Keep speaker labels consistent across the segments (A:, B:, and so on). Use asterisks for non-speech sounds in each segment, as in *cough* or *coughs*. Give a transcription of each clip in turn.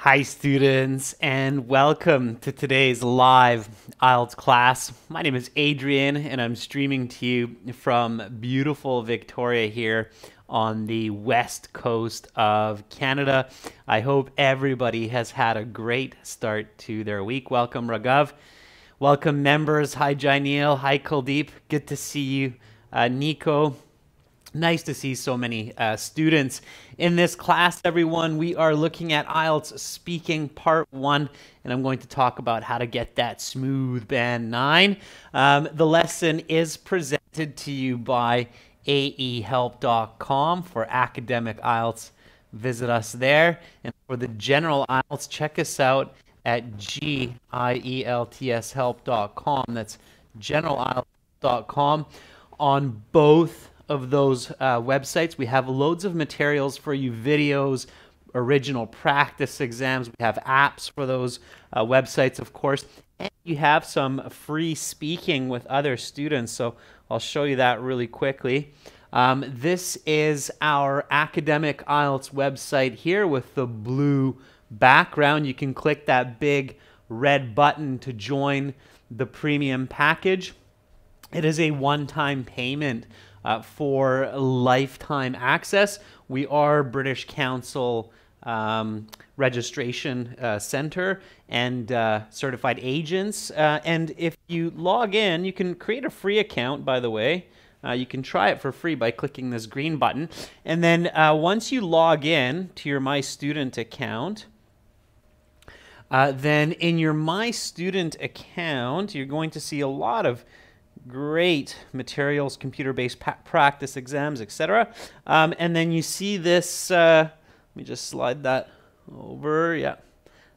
A: Hi, students, and welcome to today's live IELTS class. My name is Adrian, and I'm streaming to you from beautiful Victoria here on the west coast of Canada. I hope everybody has had a great start to their week. Welcome, Raghav. Welcome, members. Hi, Jainil. Hi, Kuldeep. Good to see you. Uh, Nico, Nice to see so many uh, students in this class, everyone. We are looking at IELTS Speaking Part 1, and I'm going to talk about how to get that smooth band 9. Um, the lesson is presented to you by aehelp.com for academic IELTS. Visit us there. And for the general IELTS, check us out at gielts help.com. That's generalielts.com on both of those uh, websites. We have loads of materials for you videos, original practice exams. We have apps for those uh, websites, of course. And you have some free speaking with other students. So I'll show you that really quickly. Um, this is our academic IELTS website here with the blue background. You can click that big red button to join the premium package. It is a one-time payment uh, for lifetime access. We are British Council um, registration uh, center and uh, certified agents. Uh, and if you log in, you can create a free account, by the way. Uh, you can try it for free by clicking this green button. And then uh, once you log in to your My Student account, then in your My Student account, you're going to see a lot of great materials, computer-based practice exams, etc. Um, and then you see this, uh, let me just slide that over, yeah.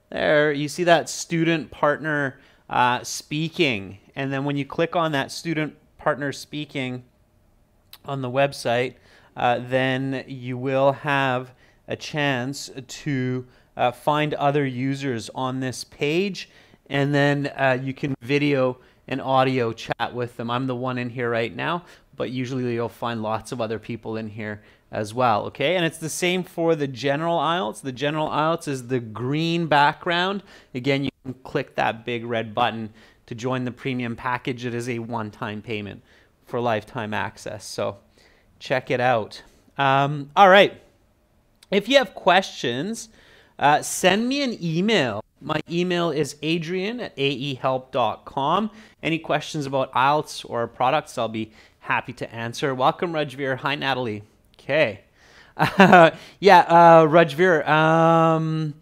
A: There, you see that student partner uh, speaking. And then when you click on that student partner speaking on the website, uh, then you will have a chance to uh, find other users on this page. And then uh, you can video an audio chat with them. I'm the one in here right now, but usually you'll find lots of other people in here as well, okay? And it's the same for the general IELTS. The general IELTS is the green background. Again, you can click that big red button to join the premium package. It is a one-time payment for lifetime access, so check it out. Um, all right. If you have questions, uh, send me an email my email is adrian at aehelp.com. Any questions about IELTS or products, I'll be happy to answer. Welcome, Rajveer. Hi, Natalie. Okay. Uh, *laughs* yeah, uh, Rajveer. Um,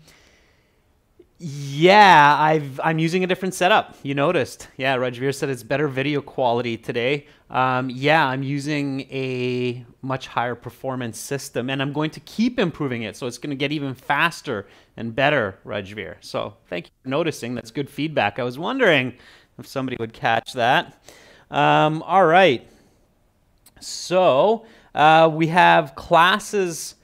A: yeah, I've, I'm using a different setup. You noticed. Yeah, Rajveer said it's better video quality today. Um, yeah, I'm using a much higher performance system and I'm going to keep improving it. So it's going to get even faster and better, Rajveer. So thank you for noticing. That's good feedback. I was wondering if somebody would catch that. Um, all right. So uh, we have classes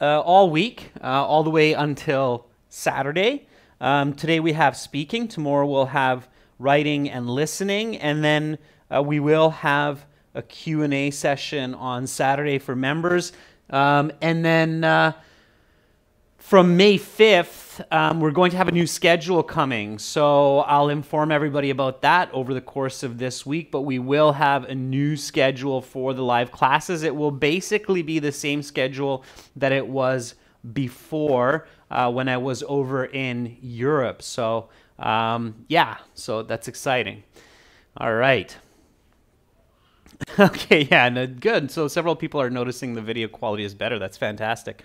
A: uh, all week, uh, all the way until Saturday. Um, today we have speaking. Tomorrow we'll have writing and listening. And then uh, we will have a Q&A session on Saturday for members. Um, and then uh, from May 5th, um, we're going to have a new schedule coming. So I'll inform everybody about that over the course of this week. But we will have a new schedule for the live classes. It will basically be the same schedule that it was before uh, when I was over in Europe. So um, yeah, so that's exciting. All right. *laughs* okay, yeah, no, good. So several people are noticing the video quality is better. That's fantastic.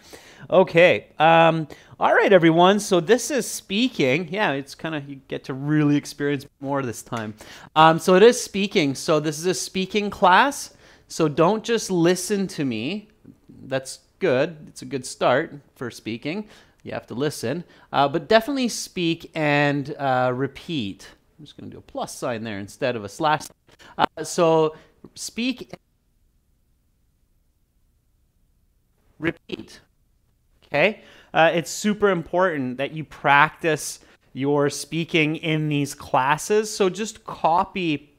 A: Okay, um, all right, everyone. So this is speaking. Yeah, it's kind of you get to really experience more this time. Um, so it is speaking. So this is a speaking class. So don't just listen to me. That's good. It's a good start for speaking. You have to listen, uh, but definitely speak and uh, repeat. I'm just going to do a plus sign there instead of a slash. Uh, so speak, repeat. Okay? Uh, it's super important that you practice your speaking in these classes. So just copy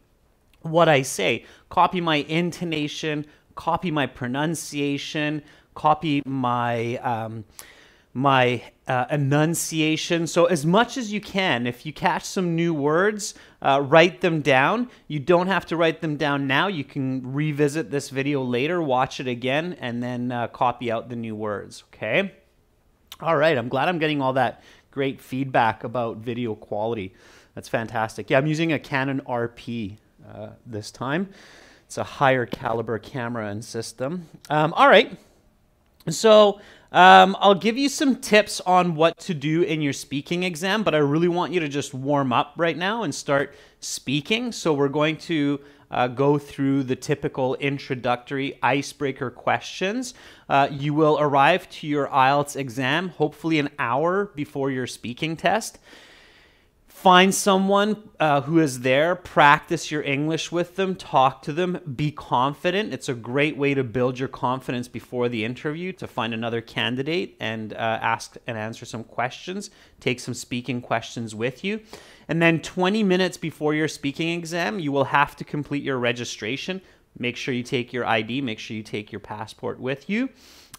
A: what I say. Copy my intonation, copy my pronunciation, copy my um, my uh, enunciation. So, as much as you can, if you catch some new words, uh, write them down. You don't have to write them down now. You can revisit this video later, watch it again, and then uh, copy out the new words. Okay? All right, I'm glad I'm getting all that great feedback about video quality. That's fantastic. Yeah, I'm using a Canon RP uh, this time. It's a higher caliber camera and system. Um, all right. So um, I'll give you some tips on what to do in your speaking exam, but I really want you to just warm up right now and start speaking. So we're going to uh, go through the typical introductory icebreaker questions. Uh, you will arrive to your IELTS exam hopefully an hour before your speaking test. Find someone uh, who is there, practice your English with them, talk to them, be confident. It's a great way to build your confidence before the interview to find another candidate and uh, ask and answer some questions, take some speaking questions with you. And then 20 minutes before your speaking exam, you will have to complete your registration. Make sure you take your ID, make sure you take your passport with you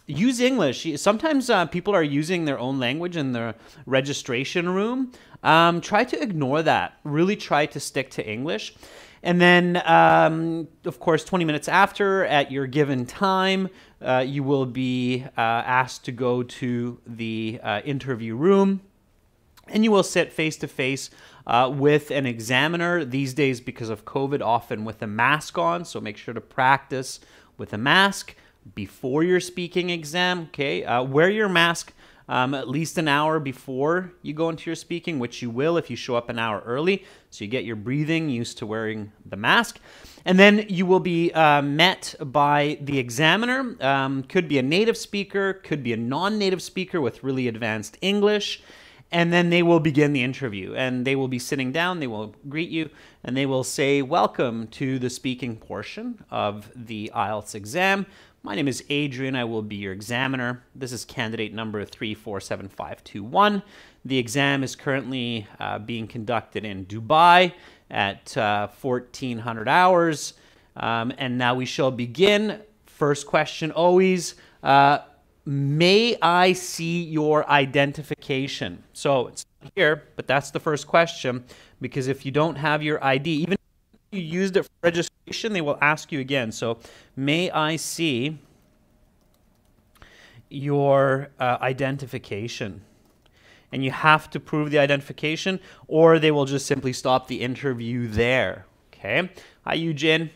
A: use English. Sometimes uh, people are using their own language in the registration room. Um, try to ignore that. Really try to stick to English. And then, um, of course, 20 minutes after, at your given time, uh, you will be uh, asked to go to the uh, interview room and you will sit face to face with an examiner. These days, because of COVID, often with a mask on, so make sure to practice with a mask before your speaking exam. Okay, uh, wear your mask um, at least an hour before you go into your speaking, which you will if you show up an hour early. So you get your breathing used to wearing the mask. And then you will be uh, met by the examiner. Um, could be a native speaker, could be a non native speaker with really advanced English. And then they will begin the interview. And they will be sitting down, they will greet you, and they will say, Welcome to the speaking portion of the IELTS exam. My name is Adrian. I will be your examiner. This is candidate number 347521. The exam is currently uh, being conducted in Dubai at uh, 1400 hours. Um, and now we shall begin. First question always uh, May I see your identification? So it's here, but that's the first question because if you don't have your ID, even you used it for registration, they will ask you again. So, may I see your uh, identification? And you have to prove the identification, or they will just simply stop the interview there. Okay. Hi, Eugene.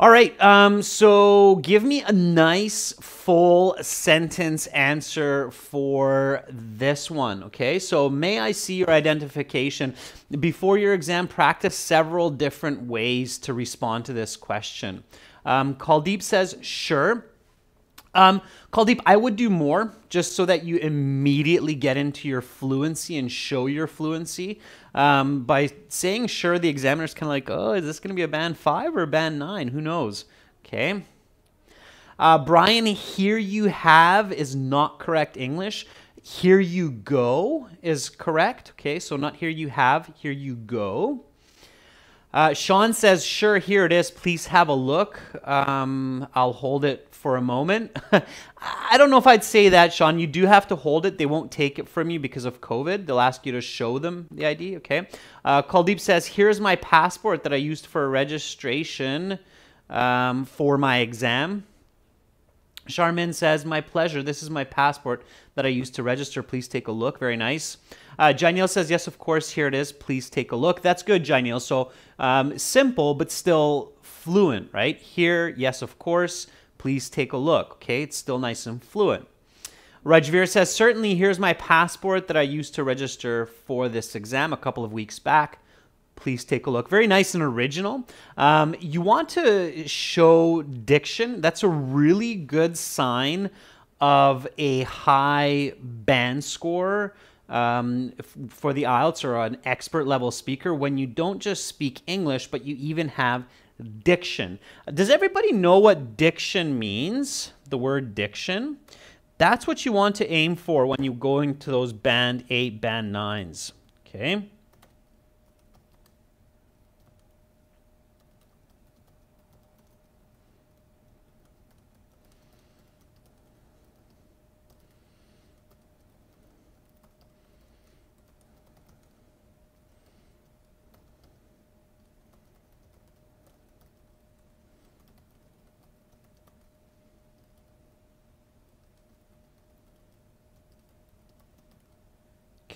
A: All right, um, so give me a nice full sentence answer for this one, okay? So, may I see your identification? Before your exam, practice several different ways to respond to this question. Um, Kuldeep says, sure. Um, Kuldeep, I would do more just so that you immediately get into your fluency and show your fluency. Um, by saying sure, the examiner's kind of like, oh, is this going to be a band five or a band nine? Who knows? Okay. Uh, Brian, here you have is not correct English. Here you go is correct. Okay, so not here you have, here you go. Uh, Sean says, sure, here it is. Please have a look. Um, I'll hold it for a moment. *laughs* I don't know if I'd say that, Sean. You do have to hold it. They won't take it from you because of COVID. They'll ask you to show them the ID, okay? Uh, Kuldeep says, here's my passport that I used for registration um, for my exam. Charmin says, my pleasure. This is my passport that I used to register. Please take a look. Very nice. Uh, Jainil says, yes, of course. Here it is. Please take a look. That's good, Jainil. So um, simple, but still fluent, right? Here, yes, of course please take a look. Okay, it's still nice and fluent. Rajveer says, certainly here's my passport that I used to register for this exam a couple of weeks back. Please take a look. Very nice and original. Um, you want to show diction. That's a really good sign of a high band score um, for the IELTS or an expert level speaker when you don't just speak English, but you even have diction. Does everybody know what diction means? The word diction? That's what you want to aim for when you go into those band 8, band 9s. Okay?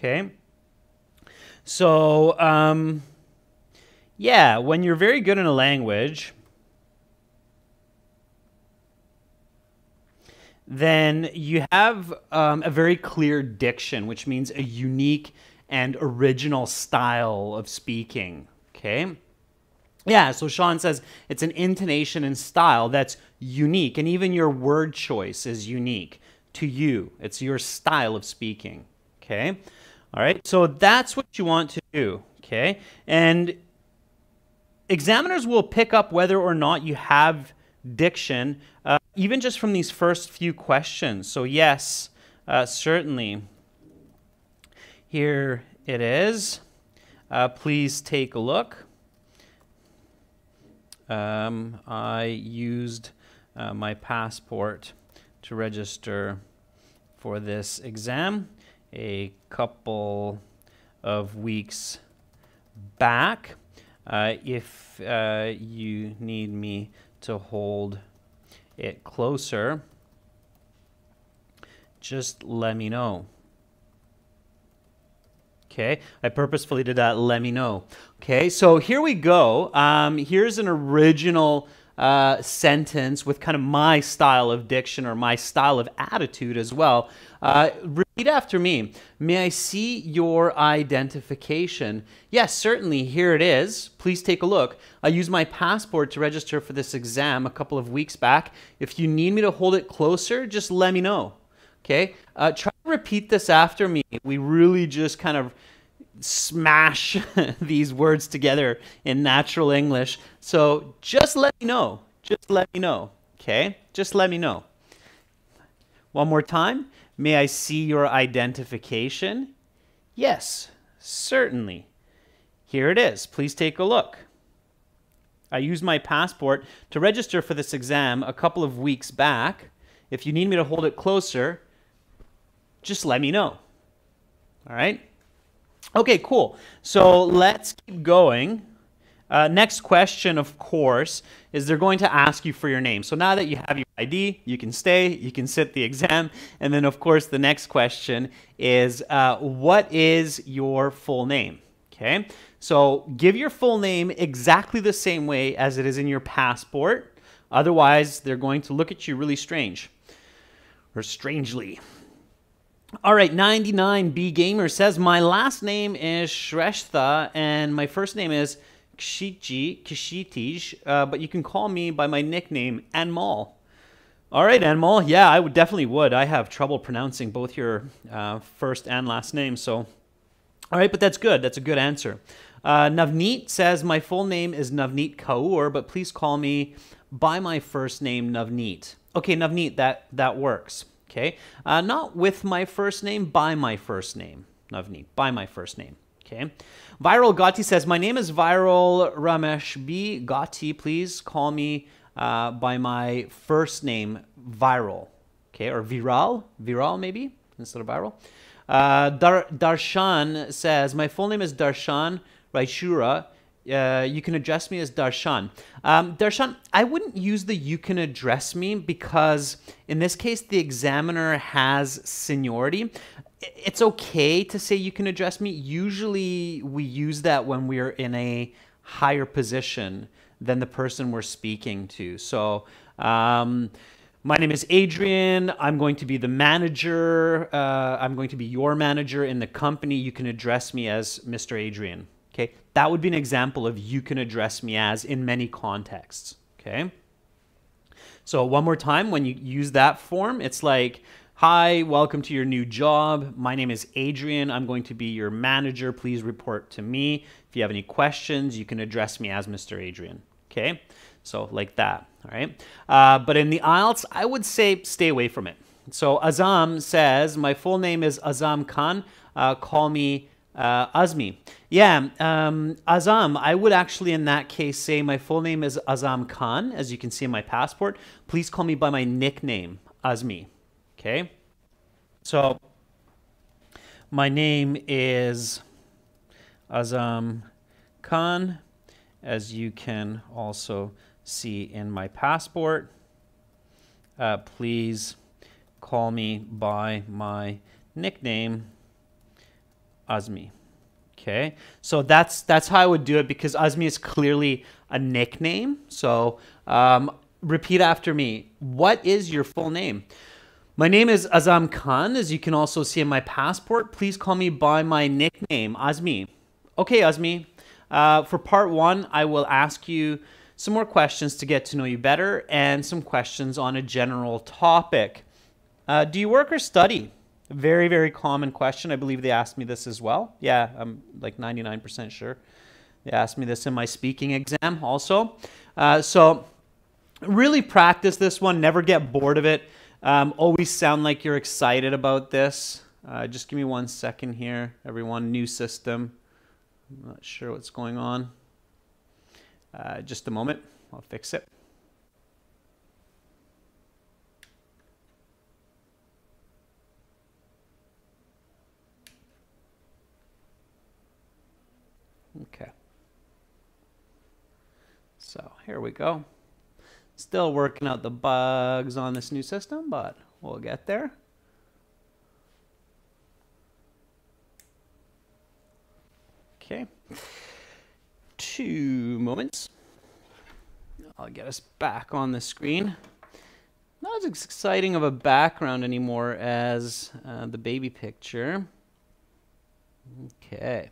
A: Okay. So, um, yeah, when you're very good in a language, then you have um, a very clear diction, which means a unique and original style of speaking. Okay. Yeah, so Sean says it's an intonation and style that's unique, and even your word choice is unique to you. It's your style of speaking. Okay. All right. So that's what you want to do. Okay. And examiners will pick up whether or not you have diction, uh, even just from these first few questions. So, yes, uh, certainly. Here it is. Uh, please take a look. Um, I used uh, my passport to register for this exam a couple of weeks back. Uh, if uh, you need me to hold it closer, just let me know. Okay, I purposefully did that, let me know. Okay, so here we go. Um, here's an original uh, sentence with kind of my style of diction or my style of attitude as well. Uh, repeat after me. May I see your identification? Yes, certainly. Here it is. Please take a look. I used my passport to register for this exam a couple of weeks back. If you need me to hold it closer, just let me know. Okay? Uh, try to repeat this after me. We really just kind of smash *laughs* these words together in natural English. So just let me know. Just let me know. Okay? Just let me know. One more time. May I see your identification? Yes, certainly. Here it is. Please take a look. I used my passport to register for this exam a couple of weeks back. If you need me to hold it closer, just let me know. All right? Okay, cool. So let's keep going. Uh, next question, of course, is they're going to ask you for your name. So now that you have your ID, you can stay, you can sit the exam. And then, of course, the next question is uh, what is your full name? Okay, so give your full name exactly the same way as it is in your passport. Otherwise, they're going to look at you really strange or strangely. All right, 99B Gamer says, My last name is Shrestha and my first name is Kshiji, Kshitij, uh, but you can call me by my nickname, Anmol. All right, Anmol. Yeah, I would definitely would. I have trouble pronouncing both your uh, first and last name, so. All right, but that's good. That's a good answer. Uh, Navneet says, My full name is Navneet Kaur, but please call me by my first name, Navneet. Okay, Navneet, that, that works. Okay, uh, not with my first name, by my first name, Navneet, by my first name. Okay, Viral Gati says, My name is Viral Ramesh B. Gati, please call me uh, by my first name, Viral. Okay, or Viral, Viral maybe, instead of Viral. Uh, Dar- Darshan says, My full name is Darshan Raishura. Uh, you can address me as Darshan. Um, Darshan, I wouldn't use the you can address me because in this case, the examiner has seniority. It's okay to say you can address me. Usually we use that when we're in a higher position than the person we're speaking to. So, um, my name is Adrian. I'm going to be the manager. Uh, I'm going to be your manager in the company. You can address me as Mr. Adrian. That would be an example of you can address me as in many contexts. Okay, so one more time, when you use that form, it's like, Hi, welcome to your new job. My name is Adrian. I'm going to be your manager. Please report to me. If you have any questions, you can address me as Mr. Adrian. Okay, so like that. All right, uh, but in the IELTS, I would say stay away from it. So Azam says, My full name is Azam Khan. Uh, call me uh, Azmi. Yeah, um, Azam, I would actually in that case say my full name is Azam Khan, as you can see in my passport. Please call me by my nickname, Azmi. Okay? So, my name is Azam Khan, as you can also see in my passport. Uh, please call me by my nickname, Azmi. Okay, so that's that's how I would do it because Azmi is clearly a nickname. So um, repeat after me. What is your full name? My name is Azam Khan, as you can also see in my passport. Please call me by my nickname, Azmi. Okay, Azmi. Uh, for part one, I will ask you some more questions to get to know you better and some questions on a general topic. Uh, do you work or study? Very, very common question. I believe they asked me this as well. Yeah, I'm like 99% sure. They asked me this in my speaking exam also. Uh, so really practice this one. Never get bored of it. Um, always sound like you're excited about this. Uh, just give me one second here, everyone. New system. I'm not sure what's going on. Uh, just a moment. I'll fix it. Okay. So here we go. Still working out the bugs on this new system, but we'll get there. Okay. Two moments. I'll get us back on the screen. Not as exciting of a background anymore as uh, the baby picture. Okay.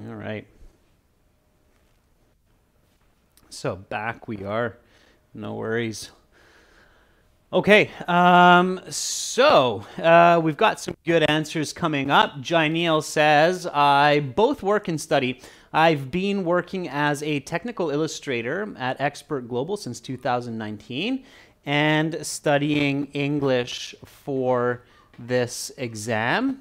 A: All right. So back we are. No worries. Okay, um, so uh, we've got some good answers coming up. Jainil says, I both work and study. I've been working as a technical illustrator at Expert Global since 2019 and studying English for this exam.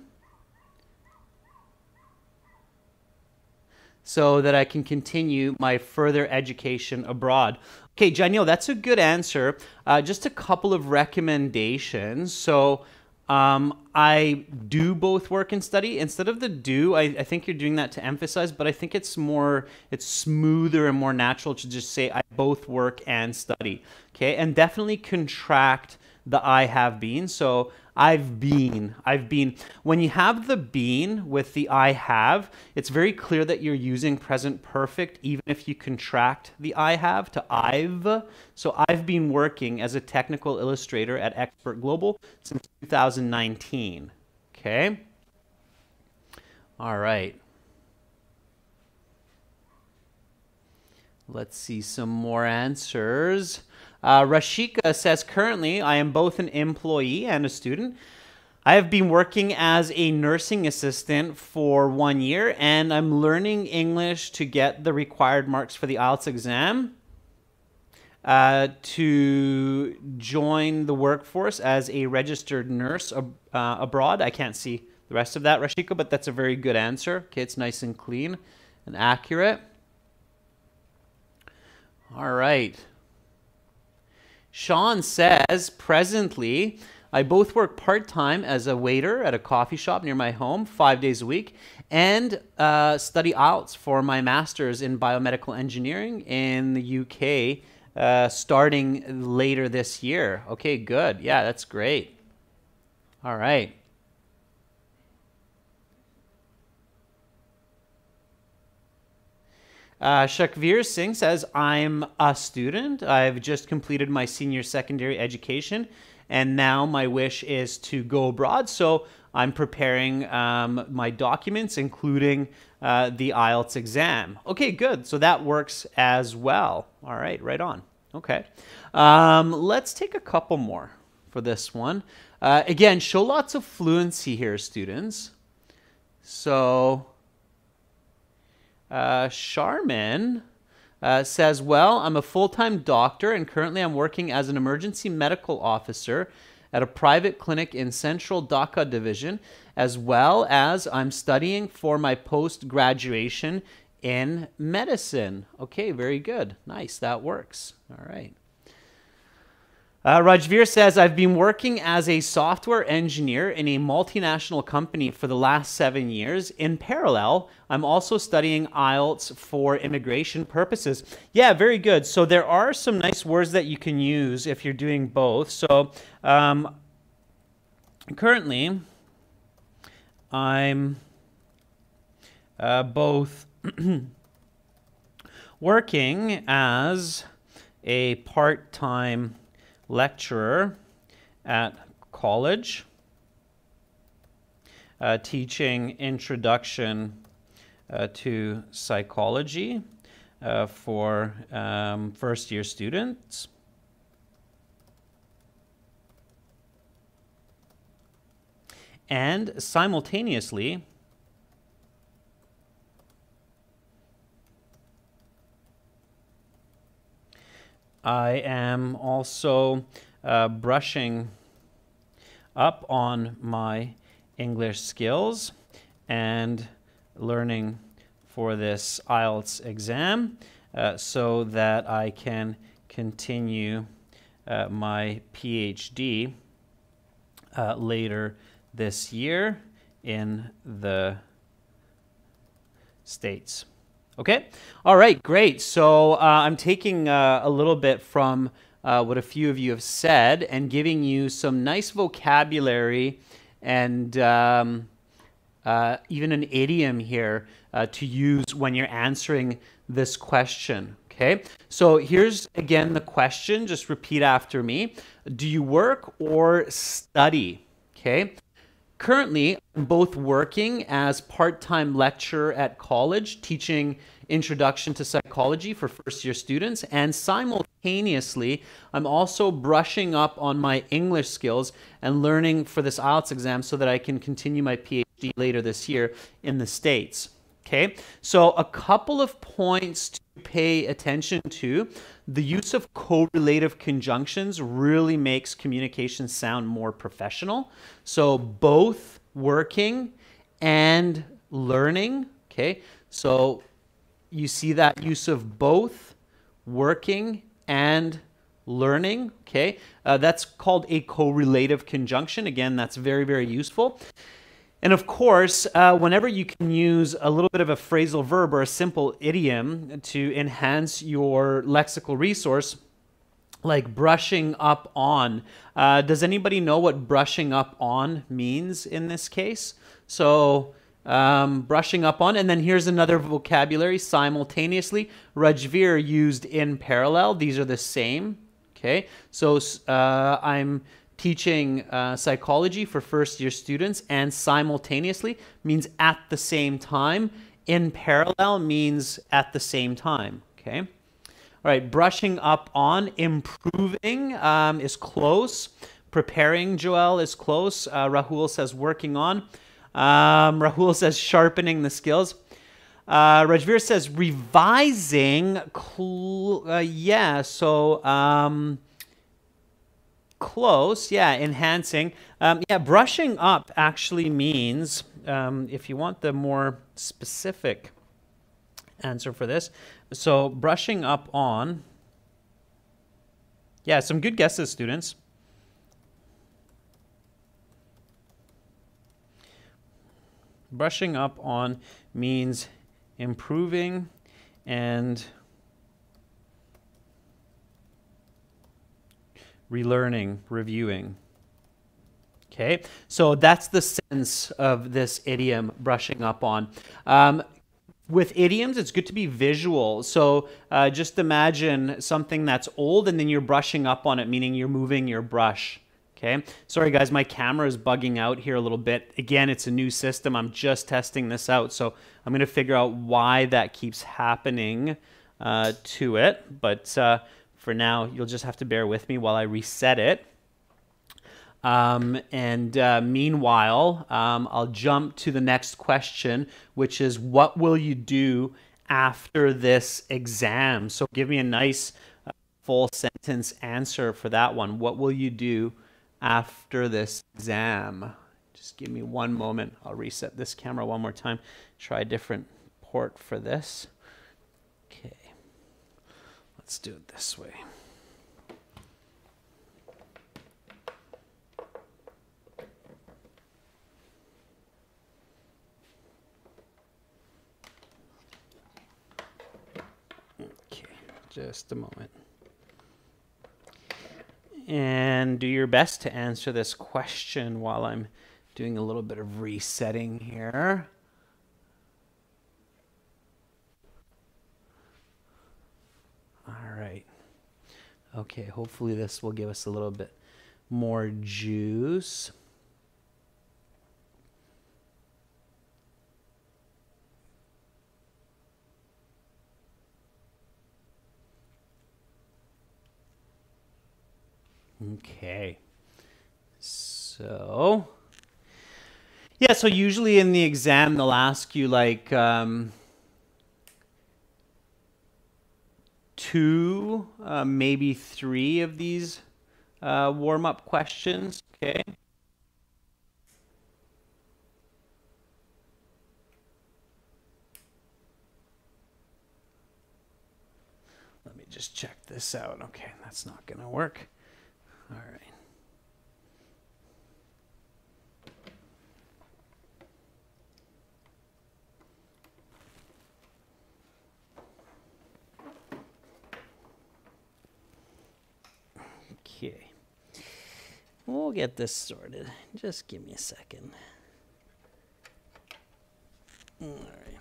A: So that I can continue my further education abroad. Okay, Jainil, that's a good answer. Uh, just a couple of recommendations. So um, I do both work and study. Instead of the do, I, I, think you're doing that to emphasize, but I think it's more, it's smoother and more natural to just say I both work and study. Okay, and definitely contract the I have been. So I've been, I've been. When you have the been with the I have, it's very clear that you're using present perfect, even if you contract the I have to I've. So I've been working as a technical illustrator at Expert Global since 2019. Okay? All right. Let's see some more answers. Uh, Rashika says, currently, I am both an employee and a student. I have been working as a nursing assistant for one year, and I'm learning English to get the required marks for the IELTS exam. Uh, to join the workforce as a registered nurse ab uh, abroad. I can't see the rest of that, Rashika, but that's a very good answer. Okay, it's nice and clean and accurate. All right. Sean says, presently, I both work part time as a waiter at a coffee shop near my home, five days a week, and uh, study IELTS for my master's in biomedical engineering in the UK, uh, starting later this year. Okay, good. Yeah, that's great. All right. Uh, Shakvir Singh says, I'm a student. I've just completed my senior secondary education, and now my wish is to go abroad. So I'm preparing um, my documents, including uh, the IELTS exam. Okay, good. So that works as well. All right, right on. Okay. Um, let's take a couple more for this one. Uh, again, show lots of fluency here, students. So uh, Charmin uh, says, Well, I'm a full time doctor and currently I'm working as an emergency medical officer at a private clinic in Central Dhaka Division, as well as I'm studying for my post graduation in medicine. Okay, very good. Nice. That works. All right. Uh, Rajveer says, I've been working as a software engineer in a multinational company for the last seven years. In parallel, I'm also studying IELTS for immigration purposes. Yeah, very good. So there are some nice words that you can use if you're doing both. So um, currently, I'm uh, both *clears throat* working as a part-time lecturer at college, uh, teaching introduction uh, to psychology uh, for um, first year students. And simultaneously, I am also uh, brushing up on my English skills and learning for this IELTS exam uh, so that I can continue uh, my PhD uh, later this year in the States. Okay? All right, great. So uh, I'm taking uh, a little bit from uh, what a few of you have said and giving you some nice vocabulary and um, uh, even an idiom here uh, to use when you're answering this question. Okay? So here's again the question. Just repeat after me. Do you work or study? Okay? Currently, I'm both working as part-time lecturer at college, teaching introduction to psychology for first-year students, and simultaneously, I'm also brushing up on my English skills and learning for this IELTS exam so that I can continue my PhD later this year in the States. Okay, so a couple of points pay attention to. The use of correlative conjunctions really makes communication sound more professional. So both working and learning. Okay, so you see that use of both working and learning. Okay, uh, that's called a correlative conjunction. Again, that's very, very useful. And of course, uh, whenever you can use a little bit of a phrasal verb or a simple idiom to enhance your lexical resource, like brushing up on. Uh, does anybody know what brushing up on means in this case? So, um, brushing up on, and then here's another vocabulary simultaneously. Rajveer used in parallel. These are the same. Okay, so uh, I'm teaching uh, psychology for first year students and simultaneously means at the same time. In parallel means at the same time. Okay. All right. Brushing up on improving um, is close. Preparing, Joel, is close. Uh, Rahul says working on. Um, Rahul *laughs* says sharpening the skills. Uh, Rajveer says revising. uh, yeah, so um, close. Yeah, enhancing. Um, yeah, brushing up actually means, um, if you want the more specific answer for this, so brushing up on. Yeah, some good guesses, students. Brushing up on means improving and relearning, reviewing. Okay, so that's the sense of this idiom, brushing up on. Um, with idioms, it's good to be visual. So uh, just imagine something that's old and then you're brushing up on it, meaning you're moving your brush. Okay, sorry guys, my camera is bugging out here a little bit. Again, it's a new system. I'm just testing this out. So I'm going to figure out why that keeps happening uh, to it. But uh, for now, you'll just have to bear with me while I reset it. Um, and uh, meanwhile, um, I'll jump to the next question, which is what will you do after this exam? So give me a nice uh, full sentence answer for that one. What will you do after this exam? Just give me one moment. I'll reset this camera one more time. Try a different port for this. Let's do it this way. Okay, just a moment. And do your best to answer this question while I'm doing a little bit of resetting here. All right. Okay, hopefully this will give us a little bit more juice. Okay. So, yeah, so usually in the exam, they'll ask you like um, two, uh, maybe three of these uh, warm up questions. Okay. Let me just check this out. Okay, that's not going to work. All right. Okay. We'll get this sorted. Just give me a second. All right.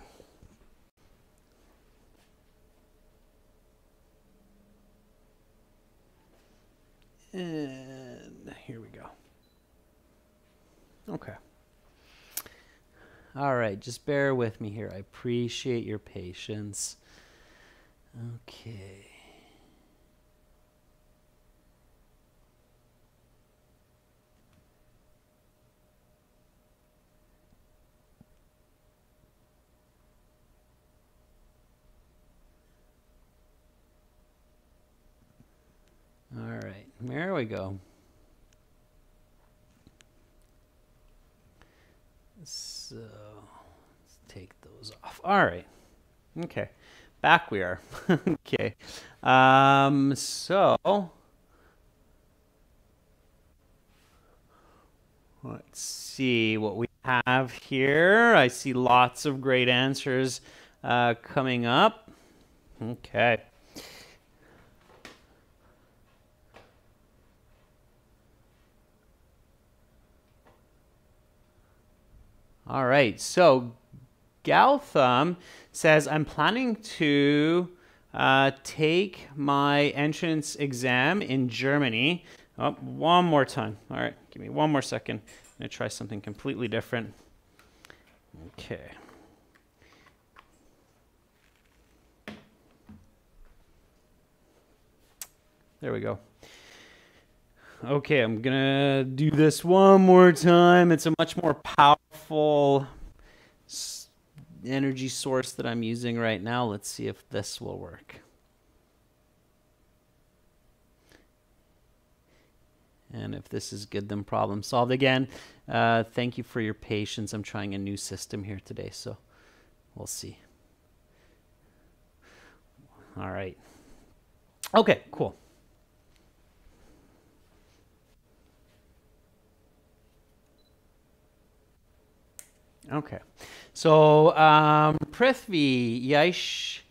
A: And here we go. Okay. All right, just bear with me here. I appreciate your patience. Okay. All right, there we go. So let's take those off. All right. Okay. Back we are. *laughs* okay. Um, so let's see what we have here. I see lots of great answers uh, coming up. Okay. All right, so Gautham says, I'm planning to uh, take my entrance exam in Germany. Oh, one more time. All right, give me one more second. I'm going to try something completely different. Okay. There we go. Okay, I'm gonna do this one more time. It's a much more powerful energy source that I'm using right now. Let's see if this will work. And if this is good, then problem solved. Again, uh, thank you for your patience. I'm trying a new system here today, so we'll see. All right. Okay, cool. Okay. So um, Prithvi Yash,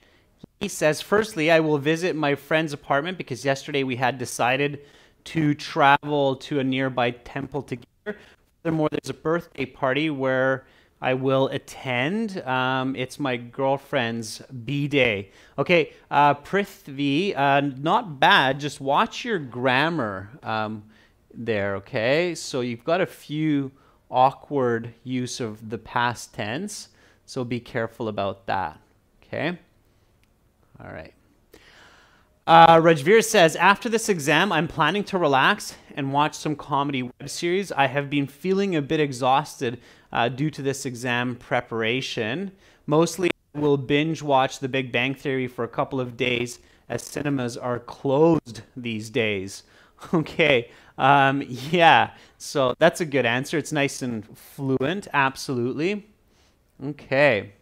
A: he says, firstly, I will visit my friend's apartment because yesterday we had decided to travel to a nearby temple together. Furthermore, there's a birthday party where I will attend. Um, it's my girlfriend's B day. Okay, uh, Prithvi, uh, not bad. Just watch your grammar um, there, okay? So you've got a few awkward use of the past tense. So be careful about that. Okay? All right. Uh, Rajveer says, after this exam, I'm planning to relax and watch some comedy web series. I have been feeling a bit exhausted uh, due to this exam preparation. Mostly, I will binge watch The Big Bang Theory for a couple of days as cinemas are closed these days. *laughs* Okay, um, yeah, so that's a good answer. It's nice and fluent, absolutely. Okay.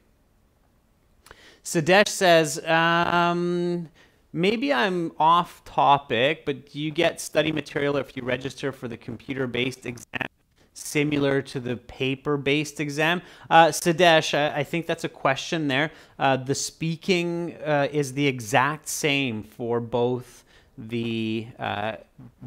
A: Sadesh says, um, maybe I'm off topic, but do you get study material if you register for the computer-based exam similar to the paper-based exam. Uh, Sadesh, I, I, think that's a question there. Uh, the speaking uh, is the exact same for both the uh,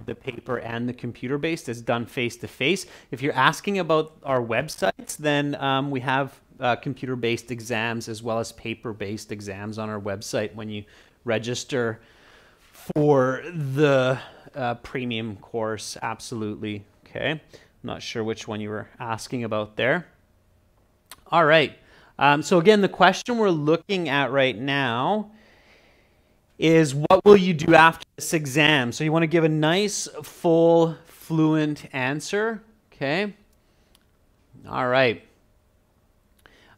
A: the paper and the computer based is done face to face. If you're asking about our websites, then um, we have uh, computer based exams as well as paper based exams on our website when you register for the uh, premium course. Absolutely. Okay. I'm not sure which one you were asking about there. All right. Um, so again, the question we're looking at right now is what will you do after this exam? So you want to give a nice, full, fluent answer. Okay. All right.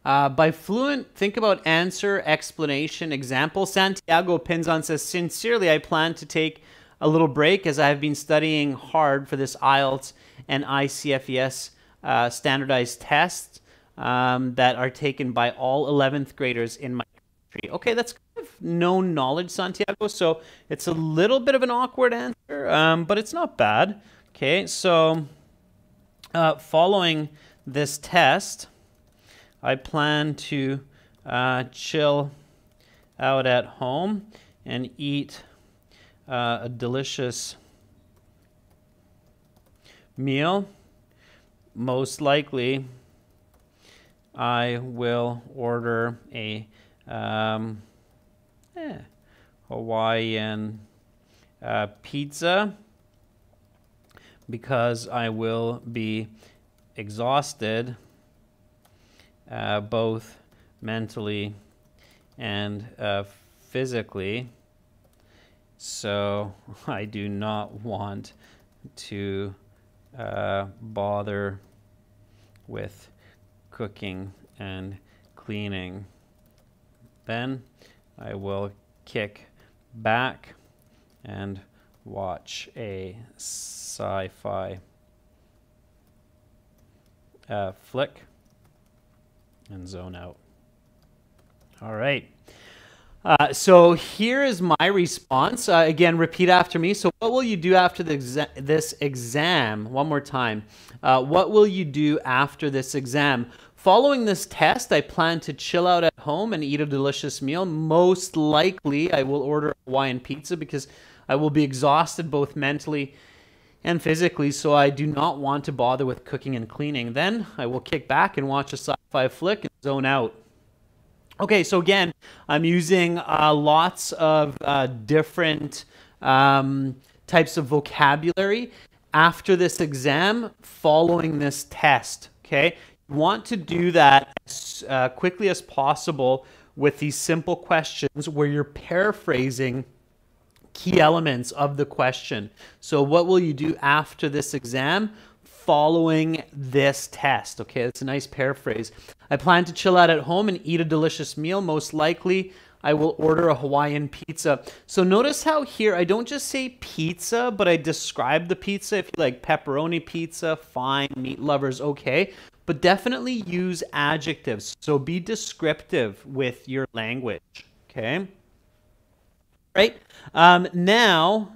A: Uh, by fluent, think about answer, explanation, example. Santiago Pinzon says, Sincerely, I plan to take a little break as I have been studying hard for this IELTS and ICFES uh, standardized tests um, that are taken by all 11th graders in my country. Okay, that's kind of known knowledge, Santiago, so it's a little bit of an awkward answer, um, but it's not bad. Okay, so uh, following this test, I plan to uh, chill out at home and eat uh, a delicious meal. Most likely, I will order a um, Hawaiian uh, pizza because I will be exhausted uh, both mentally and uh, physically. So *laughs* I do not want to uh, bother with cooking and cleaning. Then I will kick back and watch a sci fi uh, flick and zone out. All right. Uh, so here is my response. Uh, again, repeat after me. So, what will you do after exa this exam? One more time. Uh, what will you do after this exam? Following this test, I plan to chill out at home and eat a delicious meal. Most likely, I will order Hawaiian pizza because I will be exhausted both mentally and physically, so I do not want to bother with cooking and cleaning. Then I will kick back and watch a sci-fi flick and zone out. Okay, so again, I'm using uh, lots of uh, different um, types of vocabulary after this exam, following this test. Okay, want to do that as uh, quickly as possible with these simple questions where you're paraphrasing key elements of the question. So what will you do after this exam? Following this test. Okay, that's a nice paraphrase. I plan to chill out at home and eat a delicious meal. Most likely, I will order a Hawaiian pizza. So notice how here I don't just say pizza, but I describe the pizza. If you like pepperoni pizza, fine. Meat lovers, okay. But definitely use adjectives. So be descriptive with your language, okay? right? Um, now,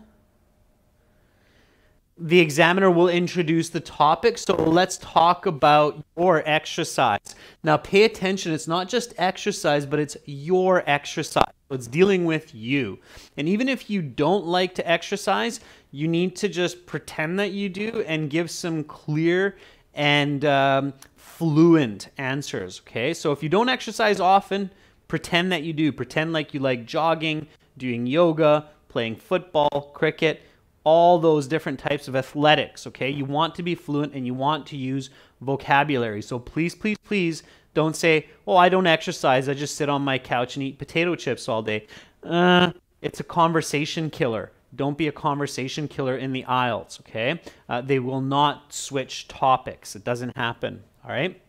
A: the examiner will introduce the topic. So let's talk about your exercise. Now, pay attention. It's not just exercise, but it's your exercise. It's dealing with you. And even if you don't like to exercise, you need to just pretend that you do and give some clear and um, fluent answers. Okay. So if you don't exercise often, pretend that you do. Pretend like you like jogging, doing yoga, playing football, cricket, all those different types of athletics, okay? You want to be fluent and you want to use vocabulary. So please, please, please don't say, oh, I don't exercise. I just sit on my couch and eat potato chips all day. Uh, it's a conversation killer. Don't be a conversation killer in the IELTS, okay? Uh, they will not switch topics. It doesn't happen, all right?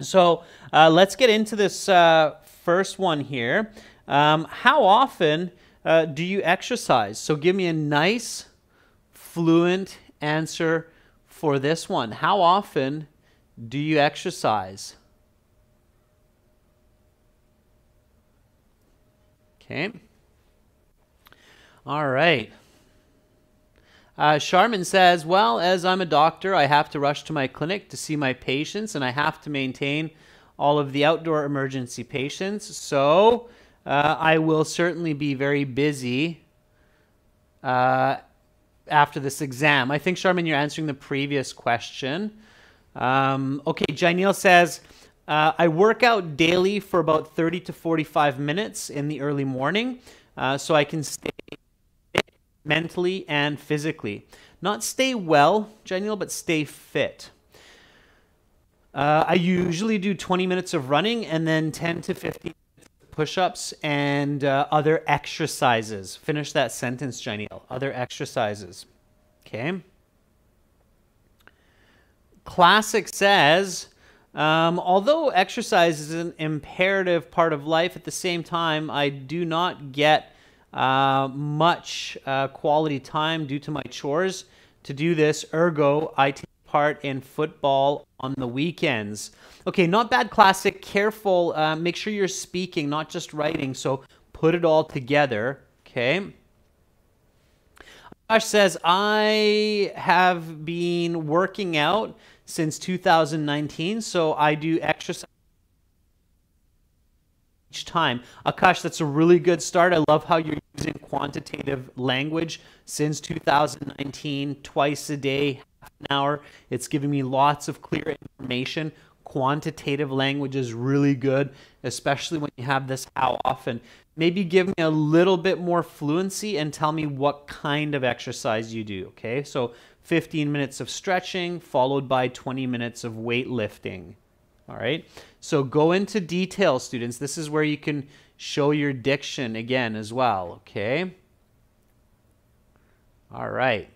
A: So uh, let's get into this uh, first one here. Um, how often uh, do you exercise? So give me a nice, fluent answer for this one. How often do you exercise? Okay. All right. Uh, Charmin says, Well, as I'm a doctor, I have to rush to my clinic to see my patients and I have to maintain all of the outdoor emergency patients. So uh, I will certainly be very busy uh, after this exam. I think, Charmin, you're answering the previous question. Um, okay, Jainil says, uh, I work out daily for about 30 to 45 minutes in the early morning uh, so I can stay mentally and physically. Not stay well, Jainil, but stay fit. Uh, I usually do 20 minutes of running and then 10 to 15 push ups and uh, other exercises. Finish that sentence, Jainil. Other exercises. Okay. Classic says, um, although exercise is an imperative part of life, at the same time, I do not get uh, much uh, quality time due to my chores to do this. Ergo, I take part in football on the weekends. Okay, not bad classic. Careful. Uh, make sure you're speaking, not just writing. So put it all together. Okay. Josh says, I have been working out since 2019, so I do exercise each time. Akash, that's a really good start. I love how you're using quantitative language since 2019, twice a day, half an hour. It's giving me lots of clear information. Quantitative language is really good, especially when you have this how often. Maybe give me a little bit more fluency and tell me what kind of exercise you do, okay? So 15 minutes of stretching followed by 20 minutes of weightlifting. All right. So go into detail, students. This is where you can show your diction again as well. Okay. All right.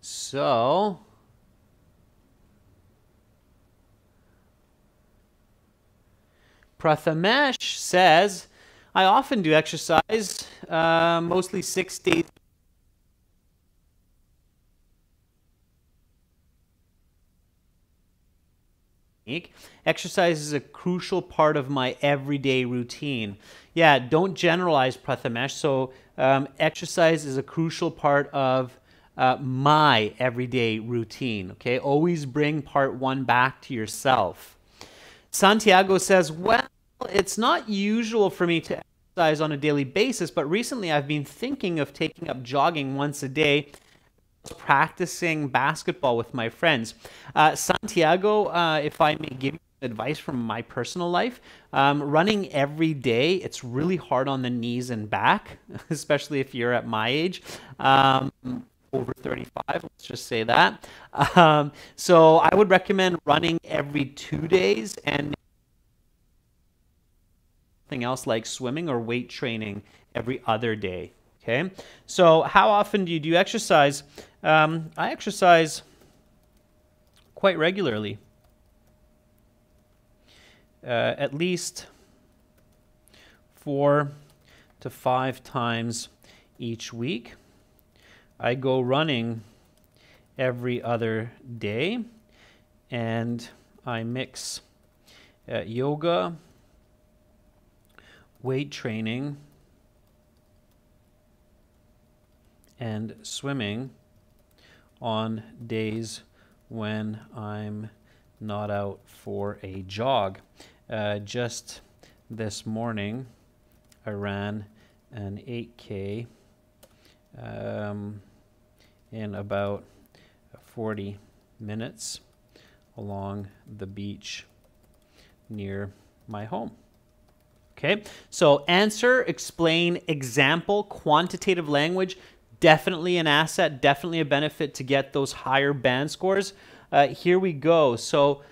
A: So, Prathamesh says, I often do exercise, uh, mostly six days Exercise is a crucial part of my everyday routine. Yeah, don't generalize, Prathamesh. So, um, exercise is a crucial part of uh, my everyday routine. Okay, always bring part one back to yourself. Santiago says, Well, it's not usual for me to exercise on a daily basis, but recently I've been thinking of taking up jogging once a day practicing basketball with my friends. Uh, Santiago, uh, if I may give you advice from my personal life, um, running every day, it's really hard on the knees and back, *laughs* especially if you're at my age. Um, over 35, let's just say that. Um, so I would recommend running every two days and something else like swimming or weight training every other day. Okay, so how often do you do exercise? Um, I exercise quite regularly, uh, at least four to five times each week. I go running every other day, and I mix uh, yoga, weight training, and swimming on days when I'm not out for a jog. Uh, just this morning, I ran an 8K um, in about 40 minutes along the beach near my home. Okay, so answer, explain, example, quantitative language, definitely an asset, definitely a benefit to get those higher band scores. Uh, here we go. So,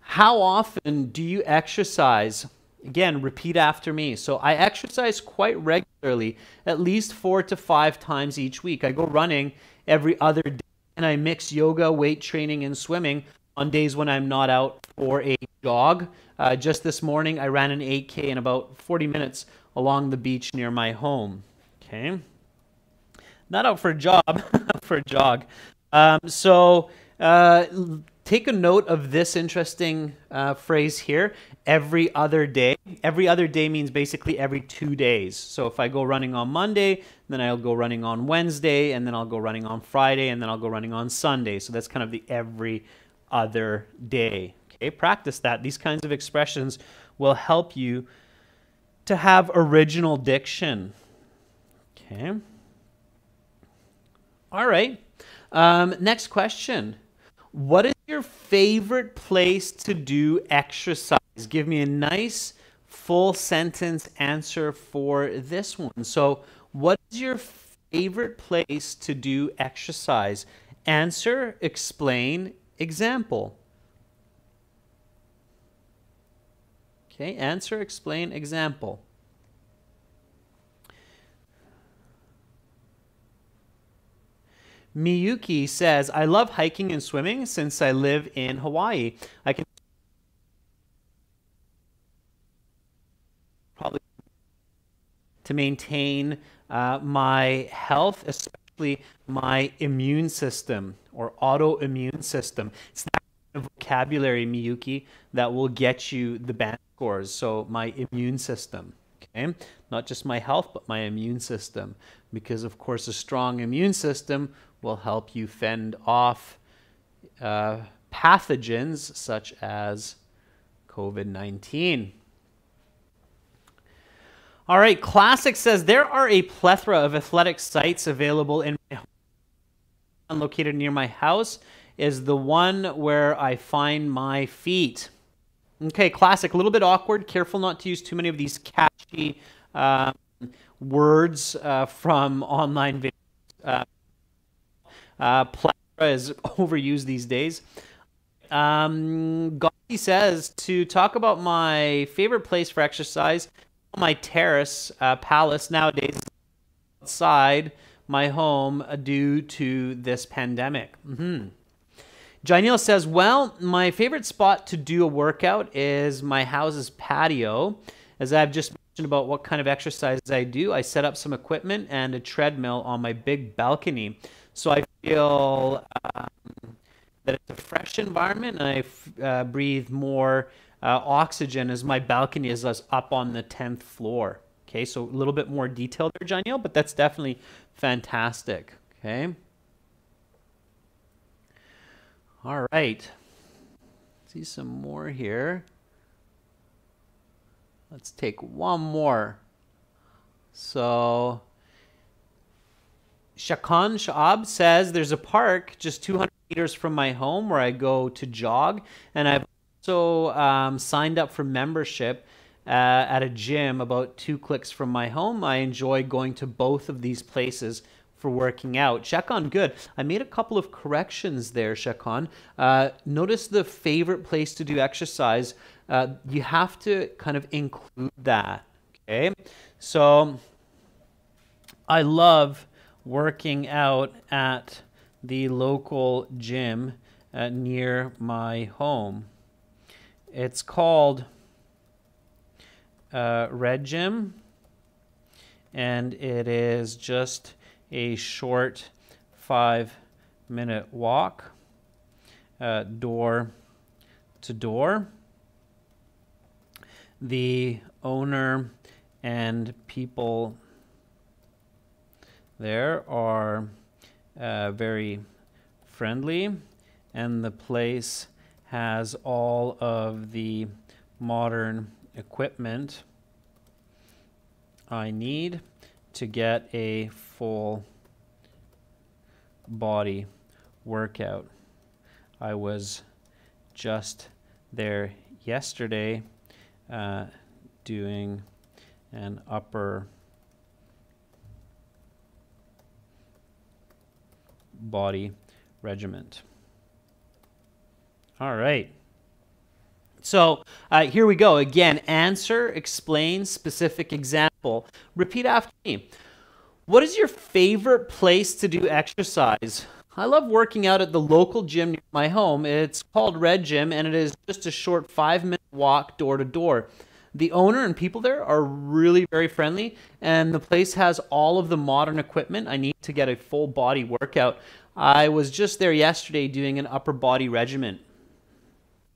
A: how often do you exercise? Again, repeat after me. So, I exercise quite regularly, at least four to five times each week. I go running every other day, and I mix yoga, weight training, and swimming on days when I'm not out for a jog. Uh, just this morning, I ran an 8K in about 40 minutes along the beach near my home. Okay not out for a job, *laughs* for a jog. Um, so uh, take a note of this interesting uh, phrase here every other day. Every other day means basically every two days. So if I go running on Monday, then I'll go running on Wednesday, and then I'll go running on Friday, and then I'll go running on Sunday. So that's kind of the every other day. Okay, practice that. These kinds of expressions will help you to have original diction. Okay. All right. Um, next question. What is your favorite place to do exercise? Give me a nice full sentence answer for this one. So, what is your favorite place to do exercise? Answer, explain, example. Okay, answer, explain, example. Miyuki says, I love hiking and swimming since I live in Hawaii. I can probably to maintain uh, my health, especially my immune system or autoimmune system. It's that kind of vocabulary, Miyuki, that will get you the band scores. So my immune system, okay? Not just my health, but my immune system. Because, of course, a strong immune system will help you fend off uh, pathogens such as COVID 19. All right, Classic says there are a plethora of athletic sites available in my home. Located near my house is the one where I find my feet. Okay, Classic, a little bit awkward. Careful not to use too many of these catchy uh, words uh, from online videos. Uh, uh, plethora is *laughs* overused these days. Um, Gotti says to talk about my favorite place for exercise, my terrace uh, palace nowadays outside my home due to this pandemic. Mm-hmm. Jainil says, Well, my favorite spot to do a workout is my house's patio. As I've just mentioned about what kind of exercises I do, I set up some equipment and a treadmill on my big balcony. So I feel um, that it's a fresh environment and I uh, breathe more uh, oxygen as my balcony is up on the 10th floor. Okay, so a little bit more detail there, Jainil, but that's definitely fantastic. Okay. All right. See some more here. Let's take one more. So Shakan Shaab says there's a park just 200 meters from my home where I go to jog, and I've also um, signed up for membership uh, at a gym about two clicks from my home. I enjoy going to both of these places for working out. Shakan, good. I made a couple of corrections there, Shakan. Uh, notice the favorite place to do exercise. Uh, you have to kind of include that. Okay, so I love working out at the local gym uh, near my home. It's called uh, Red Gym, and it is just a short five minute walk, uh, door to door. The owner and people there are uh, very friendly, and the place has all of the modern equipment I need to get a full body workout. I was just there yesterday uh, doing an upper body regiment. All right. So uh, here we go. Again, answer, explain, specific example. Repeat after me. What is your favorite place to do exercise? I love working out at the local gym near my home. It's called Red Gym, and it is just a short five minute walk door to door. The owner and people there are really very friendly, and the place has all of the modern equipment I need to get a full body workout. I was just there yesterday doing an upper body regiment.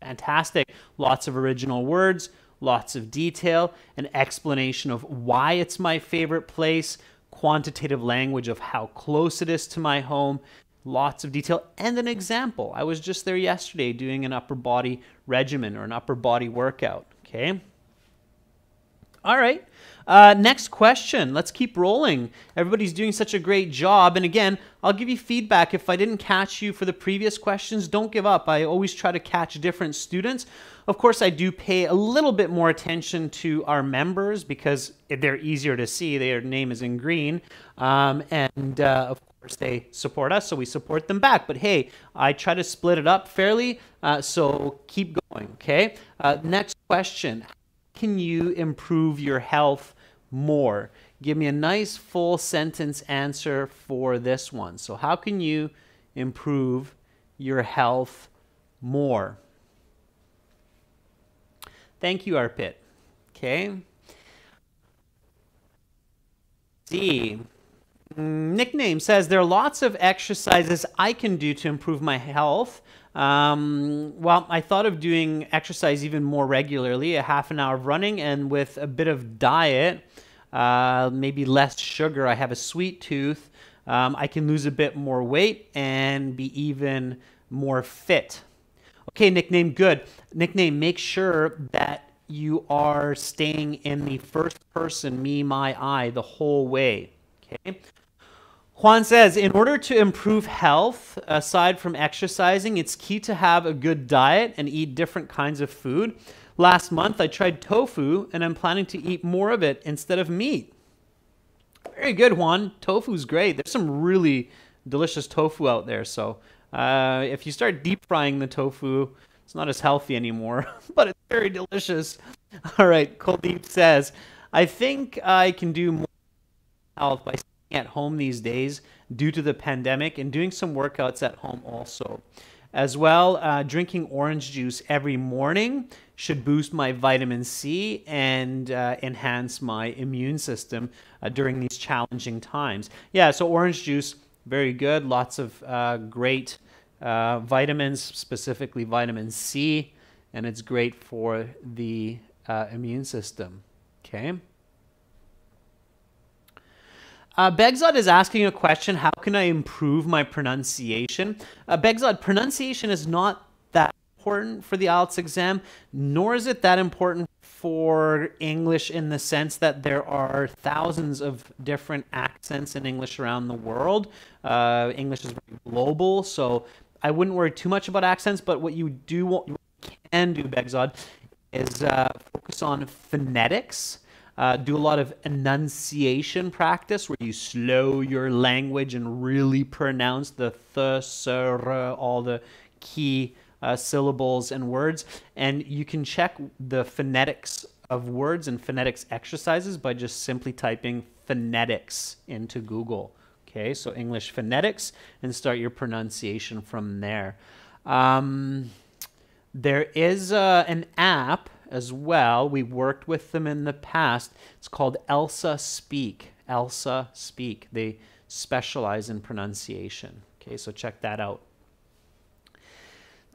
A: Fantastic. Lots of original words, lots of detail, an explanation of why it's my favorite place, quantitative language of how close it is to my home, lots of detail, and an example. I was just there yesterday doing an upper body regimen or an upper body workout. Okay. All right. Uh, next question. Let's keep rolling. Everybody's doing such a great job. And again, I'll give you feedback. If I didn't catch you for the previous questions, don't give up. I always try to catch different students. Of course, I do pay a little bit more attention to our members because they're easier to see. Their name is in green. Um, and uh, of course, they support us, so we support them back. But hey, I try to split it up fairly, uh, so keep going, okay? Uh, next question can you improve your health more? Give me a nice full sentence answer for this one. So, how can you improve your health more? Thank you, Arpit. Okay. D. Nickname says there are lots of exercises I can do to improve my health. Um, well, I thought of doing exercise even more regularly, a half an hour of running, and with a bit of diet, uh, maybe less sugar. I have a sweet tooth. Um, I can lose a bit more weight and be even more fit. Okay, nickname, good. Nickname, make sure that you are staying in the first person, me, my, I, the whole way. Okay. Juan says, in order to improve health, aside from exercising, it's key to have a good diet and eat different kinds of food. Last month, I tried tofu, and I'm planning to eat more of it instead of meat. Very good, Juan. Tofu's great. There's some really delicious tofu out there. So uh, if you start deep frying the tofu, it's not as healthy anymore, *laughs* but it's very delicious. All right, Kuldeep says, I think I can do more health by at home these days due to the pandemic and doing some workouts at home also. As well, uh, drinking orange juice every morning should boost my vitamin C and uh, enhance my immune system uh, during these challenging times. Yeah, so orange juice, very good. Lots of uh, great uh, vitamins, specifically vitamin C, and it's great for the uh, immune system. Okay. Uh, Begzod is asking a question How can I improve my pronunciation? Uh, Begzod, pronunciation is not that important for the IELTS exam, nor is it that important for English in the sense that there are thousands of different accents in English around the world. Uh, English is global, so I wouldn't worry too much about accents, but what you do what you can do, Begzod, is uh, focus on phonetics. Uh, do a lot of enunciation practice where you slow your language and really pronounce the th, sir, all the key uh, syllables and words. And you can check the phonetics of words and phonetics exercises by just simply typing phonetics into Google. Okay, so English phonetics and start your pronunciation from there. Um, there is uh, an app as well. We worked with them in the past. It's called Elsa Speak. Elsa Speak. They specialize in pronunciation. Okay, so check that out.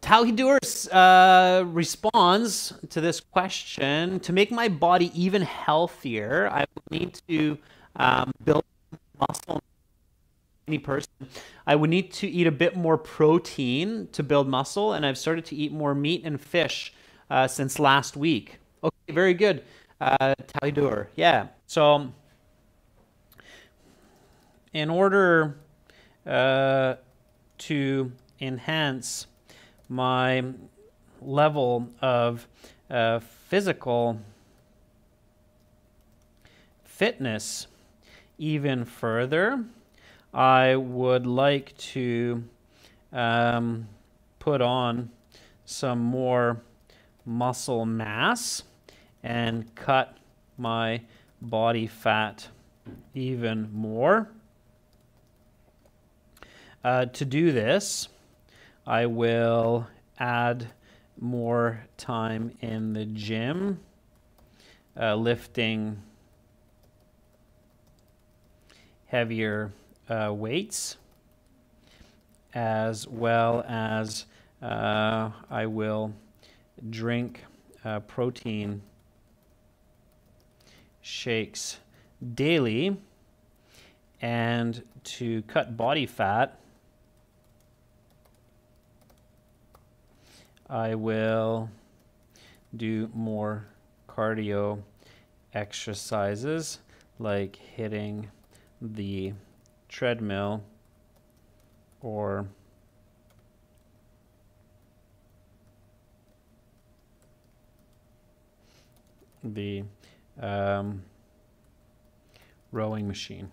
A: Tauhidur uh, responds to this question To make my body even healthier, I would need to um, build muscle. Any person, I would need to eat a bit more protein to build muscle, and I've started to eat more meat and fish uh, since last week. Okay, very good. Uh, Tauhidur. Yeah. So, in order uh, to enhance my level of uh, physical fitness even further, I would like to um, put on some more muscle mass and cut my body fat even more. Uh, to do this, I will add more time in the gym, uh, lifting heavier uh, weights, as well as uh, I will drink uh, protein shakes daily and to cut body fat, I will do more cardio exercises like hitting the treadmill or the um, rowing machine.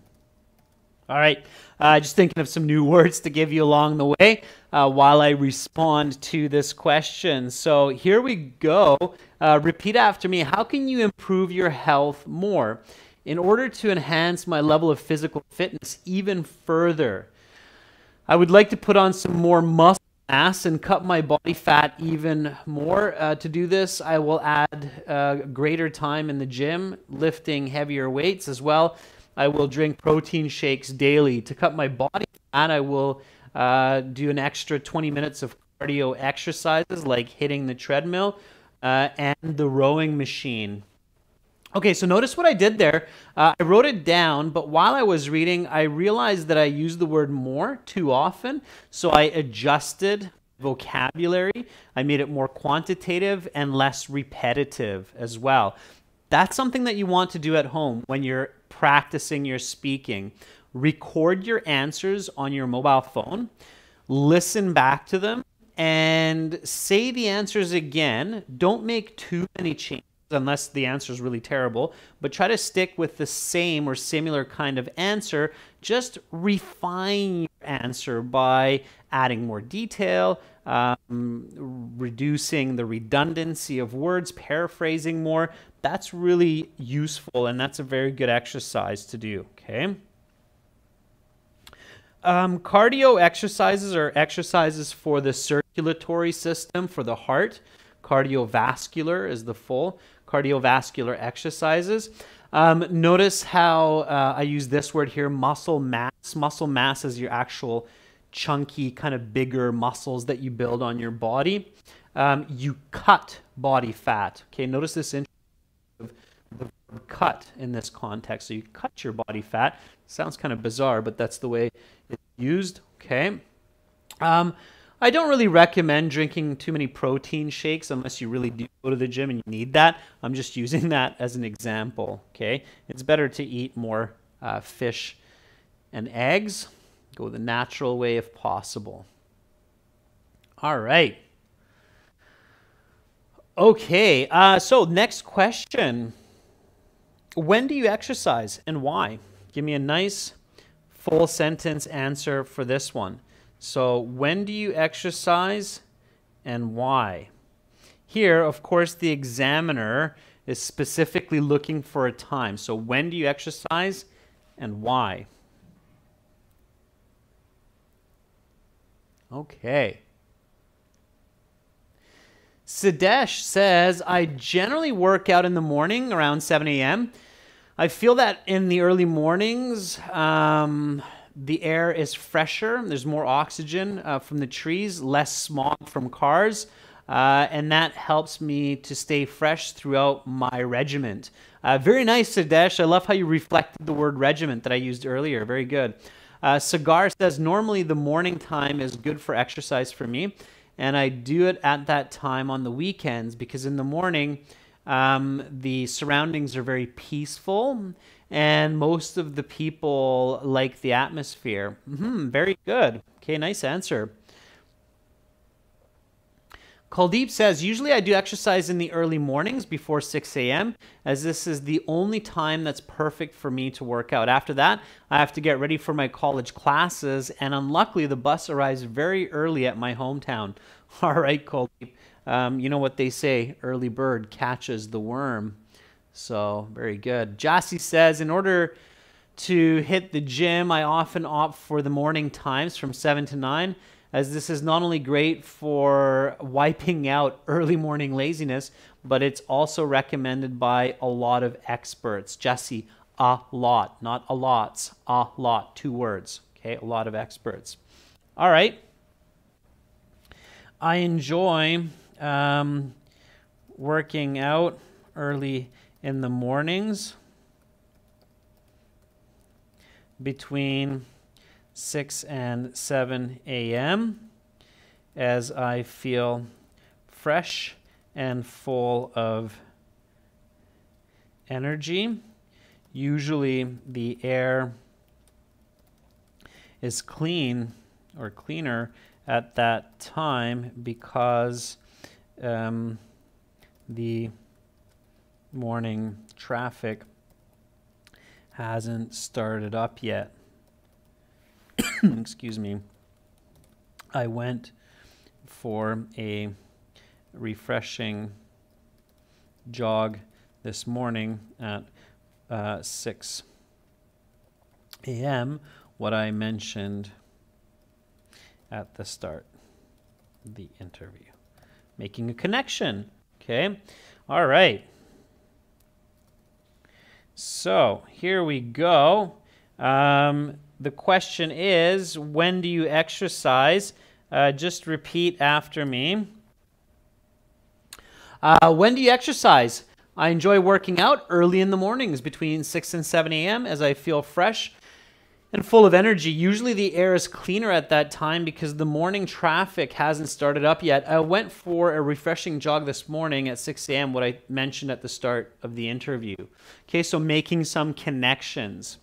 A: All right, uh, just thinking of some new *laughs* words to give you along the way uh, while I respond to this question. So here we go. Uh, repeat after me. How can you improve your health more? In order to enhance my level of physical fitness even further, I would like to put on some more muscle mass and cut my body fat even more. Uh, to do this, I will add uh, greater time in the gym, lifting heavier weights as well. I will drink protein shakes daily. To cut my body fat, I will uh, do an extra 20 minutes of cardio exercises like hitting the treadmill uh, and the rowing machine. Okay, so notice what I did there. Uh, I wrote it down, but while I was reading, I realized that I used the word more too often. So I adjusted vocabulary. I made it more quantitative and less repetitive as well. That's something that you want to do at home when you're practicing your speaking. Record your answers on your mobile phone, listen back to them, and say the answers again. Don't make too many changes unless the answer is really terrible, but try to stick with the same or similar kind of answer. Just refine your answer by adding more detail, um, reducing the redundancy of words, paraphrasing more. That's really useful, and that's a very good exercise to do, okay? Um, cardio exercises are exercises for the circulatory system, for the heart. Cardiovascular is the full cardiovascular exercises. Um, notice how uh, I use this word here, muscle mass. Muscle mass is your actual chunky, kind of bigger muscles that you build on your body. Um, you cut body fat. Okay, notice this in the verb cut in this context. So you cut your body fat. Sounds kind of bizarre, but that's the way it's used. Okay. Um, I don't really recommend drinking too many protein shakes unless you really do go to the gym and you need that. I'm just *laughs* using that as an example. Okay, it's better to eat more uh, fish and eggs. Go the natural way if possible. All right. Okay, uh, so next question. When do you exercise and why? Give me a nice full sentence answer for this one. So, when do you exercise and why? Here, of course, the examiner is specifically looking for a time. So, when do you exercise and why? Okay. Sadesh says, I generally work out in the morning around 7 a.m. I feel that in the early mornings, um, the air is fresher, there's more oxygen uh, from the trees, less smog from cars, uh, and that helps me to stay fresh throughout my regiment. Uh, very nice, Sadesh. I love how you reflected the word regiment that I used earlier. Very good. Uh, Sagar says, normally the morning time is good for exercise for me, and I do it at that time on the weekends because in the morning, um, the surroundings are very peaceful and most of the people like the atmosphere. Mm-hmm, very good. Okay, nice answer. Kuldeep says, usually I do exercise in the early mornings before 6 a.m., as this is the only time that's perfect for me to work out. After that, I have to get ready for my college classes, and unluckily, the bus arrives very early at my hometown. *laughs* All right, Kuldeep. Um, you know what they say early bird catches the worm. So, very good. Jassy says, in order to hit the gym, I often opt for the morning times from 7 to 9, as this is not only great for wiping out early morning laziness, but it's also recommended by a lot of experts. Jesse, a lot, not a lots, a lot, two words. Okay, a lot of experts. All right. I enjoy um, working out early in the mornings between 6 and 7 a.m. as I feel fresh and full of energy. Usually the air is clean or cleaner at that time because um, the morning traffic hasn't started up yet. *coughs* Excuse me. I went for a refreshing jog this morning at uh, 6 a.m. What I mentioned at the start the interview. Making a connection. Okay. All right. So here we go. Um, the question is when do you exercise? Uh, just repeat after me. Uh, when do you exercise? I enjoy working out early in the mornings between 6 and 7 a.m. as I feel fresh and full of energy. Usually the air is cleaner at that time because the morning traffic hasn't started up yet. I went for a refreshing jog this morning at 6 a.m., what I mentioned at the start of the interview. Okay, so making some connections.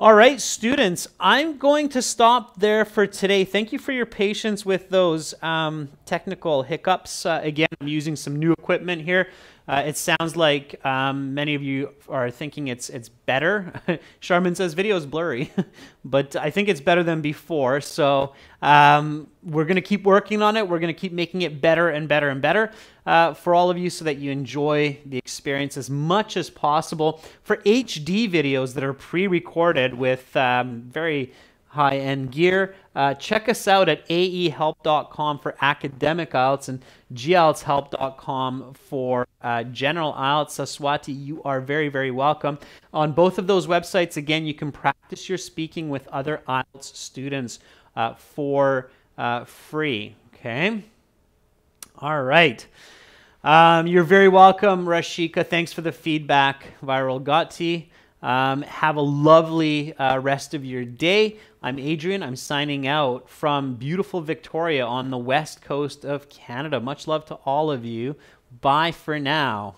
A: All right, students, I'm going to stop there for today. Thank you for your patience with those um, technical hiccups. Uh, again, I'm using some new equipment here. Uh, it sounds like um, many of you are thinking it's it's better. *laughs* Charmin says video is blurry, *laughs* but I think it's better than before. So um, we're going to keep working on it. We're going to keep making it better and better and better uh, for all of you so that you enjoy the experience as much as possible. For HD videos that are pre-recorded with um, very high-end gear. Uh, check us out at aehelp.com for academic IELTS and gieltshelp.com for uh, general IELTS. Saswati, you are very, very welcome. On both of those websites, again, you can practice your speaking with other IELTS students uh, for uh, free. Okay? All right. Um, you're very welcome, Rashika. Thanks for the feedback, Viral Gotti. Um, have a lovely uh, rest of your day. I'm Adrian. I'm signing out from beautiful Victoria on the west coast of Canada. Much love to all of you. Bye for now.